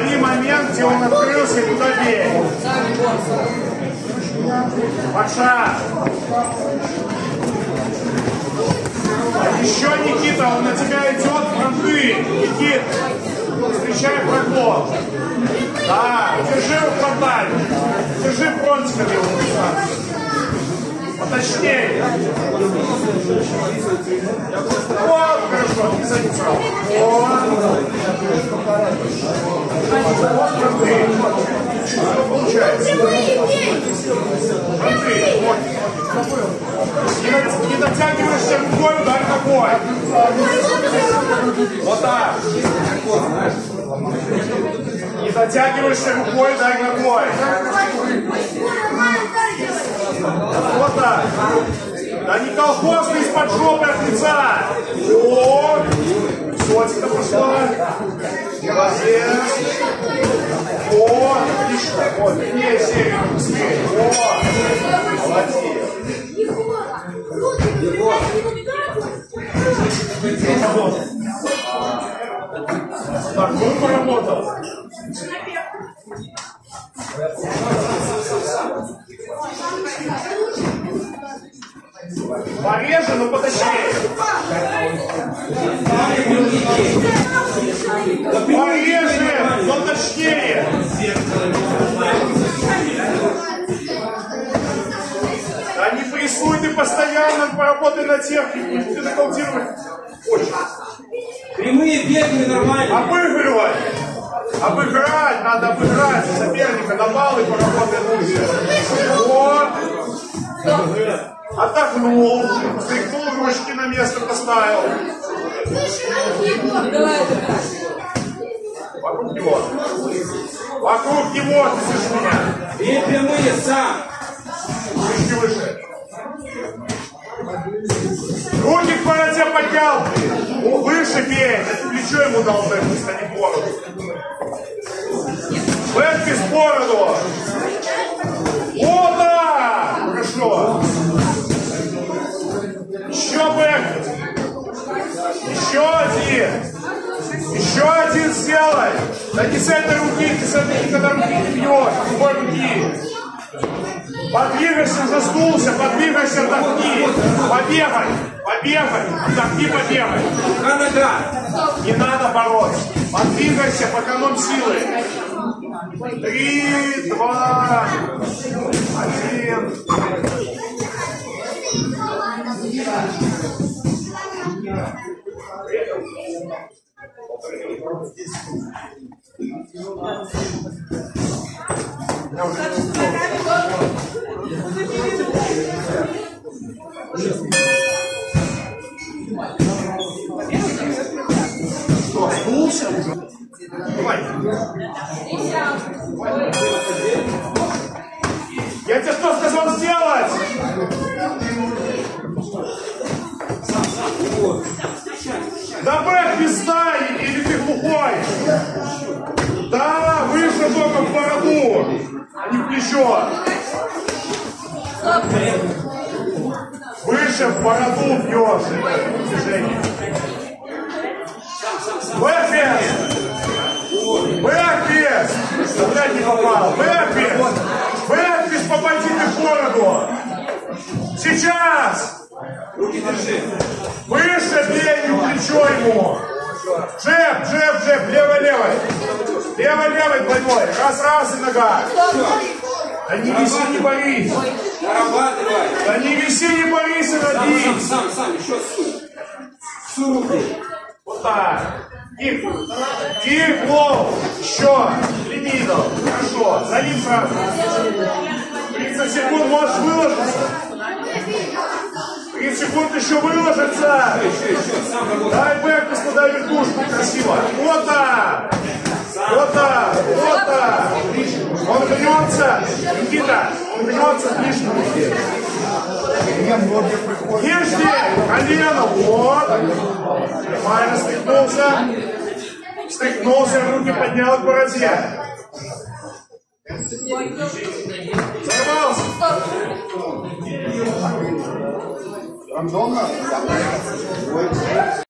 Лови момент, где он открылся, и туда бей. Паша. Еще, Никита, он на тебя идет фронты. Никит, встречай врагов. Да, держи его фронталь. Держи фронтиками его. Поточнее. Вот, хорошо, не. Вот. Вот фронты. Что получается? Фронты, вот. Не, дотягиваешься рукой, ударь ногой. Вот так. Не дотягиваешься рукой, дай ногой. Вот так. Да не колхозный из-под жопы от лица. О, сотика пошла. Молодец. О, отлично. Вот, длиннее серию, быстрее. О, молодец. Так, ну поработал. Пореже, но поточнее. Постоянно, поработай на технике, ты нокаутировать хочешь. Прямые беги нормально. Обыгрывай! Обыграть, надо обыграть соперника, на баллы поработай лучше. Вот. Отдохнул, стряхнул ручки на место поставил. Вокруг него. Вокруг него, ты слышишь меня? Бей прямые сам. Бороде поднял. Выше. Это плечо ему должны быть, а не бороду. Бэк без бороду. О, да! Хорошо. Еще бэк. Еще один. Еще один сделай. Да не с этой руки, ты с этой никогда руки не бьешь. С другой руки. Подвигайся, уже сдулся, подвигайся, отдохни. Побегай, побегай, отдохни, побегай. Рука нога. Не надо бороться. Подвигайся, сэкономь силы. Три, два, один. Что, Я тебе что сказал сделать? Да бэк пизда, или ты глухой? Да, выше только в бороду, а не в плечо. Выше в бороду бьешь. Движение. Backfist! Backfist! Опять не попал. Backfist! Backfist, попади ты в бороду! Сейчас! Руки держи. Выше бей, не плечо ему! Джеб, джеб, джеб, левой-левой! Левой-левой двойной! Раз-раз и нога! Да не виси, не борись! Нарабатывай. Да не виси, не борись и Сам, сам, сам, сам. Еще су. Су. Вот так. Дип, лоу. Еще. Лимидов. Хорошо. За ним сразу. 30 секунд можешь выложиться. 30 секунд еще выложиться. Дай бэк, туда верхушку красиво. Вот так. Вот так. Вот так. Он гнется. Никита, он гнется руке. Нижнее колено. Вот. Нормально стряхнулся. Стряхнулся, руки поднял к бороде. Взорвался. Рандомно?